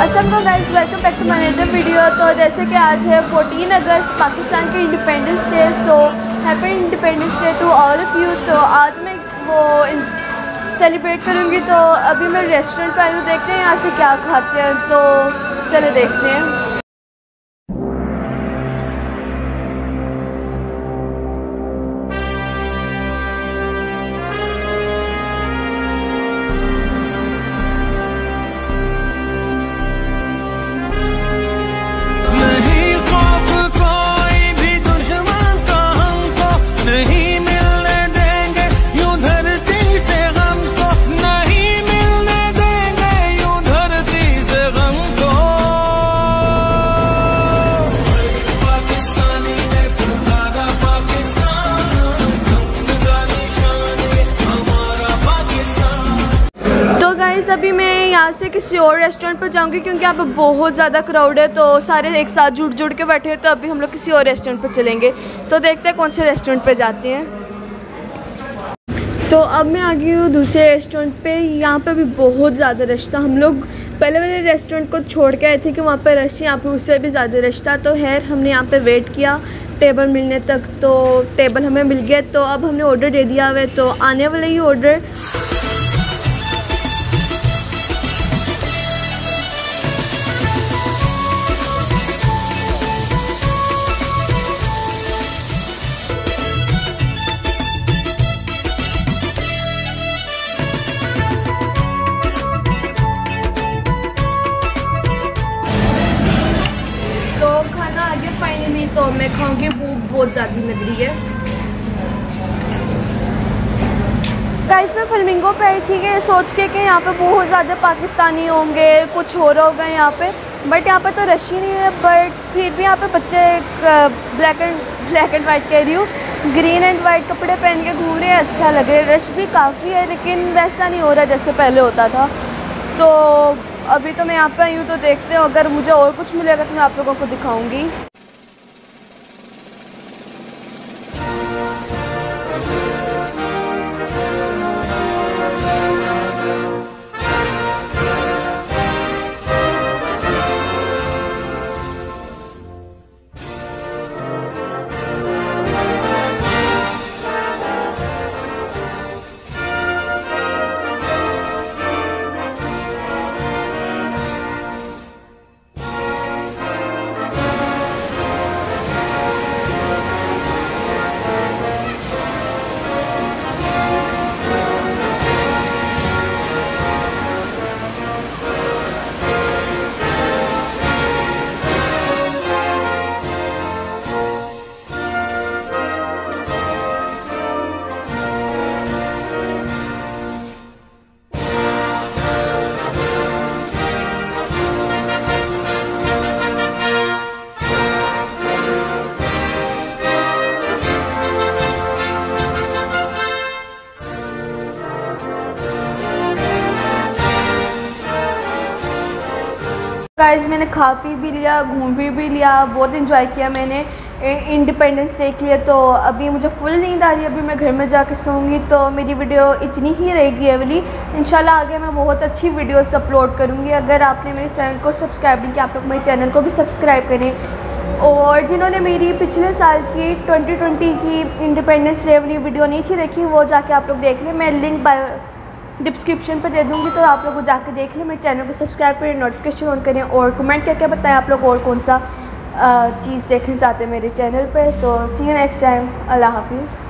असम तो guys welcome back to my नेटर video तो जैसे कि आज है 14 अगस्त, पाकिस्तान के independence day so happy independence day to all of you तो आज मैं वो सेलिब्रेट करूँगी तो अभी मैं रेस्टोरेंट पर आई हूँ, देखते हैं यहाँ से क्या खाते हैं तो चले देखते हैं। गाइस अभी मैं यहाँ से किसी और रेस्टोरेंट पर जाऊँगी क्योंकि यहाँ पर बहुत ज़्यादा क्राउड है तो सारे एक साथ जुड़ जुड़ के बैठे हैं तो अभी हम लोग किसी और रेस्टोरेंट पर चलेंगे। तो देखते हैं कौन से रेस्टोरेंट पर जाते हैं। तो अब मैं आ गई हूँ दूसरे रेस्टोरेंट पे। यहाँ पे भी बहुत ज़्यादा रश था। हम लोग पहले वाले रेस्टोरेंट को छोड़ के आए थे कि वहाँ पे रश यहाँ पे उससे भी ज़्यादा रश था। तो खैर, हमने यहाँ पे वेट किया टेबल मिलने तक। तो टेबल हमें मिल गया तो अब हमने ऑर्डर दे दिया हुआ है। तो आने वाले ही ऑर्डर खाऊँगी, भूख बहुत ज़्यादा लग रही है। गाइस मैं फ्लमिंगो पे आई थी कि सोच के कि यहाँ पे बहुत ज़्यादा पाकिस्तानी होंगे, कुछ हो रहा होगा यहाँ पे। बट यहाँ पे तो रश ही नहीं है बट फिर भी यहाँ पे बच्चे black and black and white कह रही हूँ। ग्रीन एंड वाइट कपड़े पहन के घूम रहे हैं अच्छा लग रहा है। रश भी काफ़ी है, लेकिन वैसा नहीं हो रहा जैसे पहले होता था। तो अभी तो मैं यहाँ पे आई हूँ तो देखते हो, अगर मुझे और कुछ मिलेगा तो मैं आप लोगों को दिखाऊँगी। गाइस मैंने खा पी भी लिया, घूम फिर भी लिया, बहुत इन्जॉय किया मैंने। इंडिपेंडेंस डे के लिए तो अभी मुझे फुल नींद आ रही है, अभी मैं घर में जाके सोऊँगी तो मेरी वीडियो इतनी ही रहेगी अवली इंशाल्लाह आगे मैं बहुत अच्छी वीडियोस अपलोड करूँगी। अगर आपने मेरे चैनल को सब्सक्राइब नहीं किया, आप लोग मेरे चैनल को भी सब्सक्राइब करें। और जिन्होंने मेरी पिछले साल की 2020 की इंडिपेंडेंस डे वाली वीडियो नहीं थी देखी, वो जाके आप लोग देख लें। मैं लिंक डिस्क्रिप्शन पर दे दूँगी तो आप लोग जाकर देख लें। मेरे चैनल को सब्सक्राइब करें नोटिफिकेशन ऑन करें, और कमेंट करके बताएँ आप लोग, और कौन सा चीज़ देखना चाहते हैं मेरे चैनल पर so see you next time अल्लाह हाफिज़।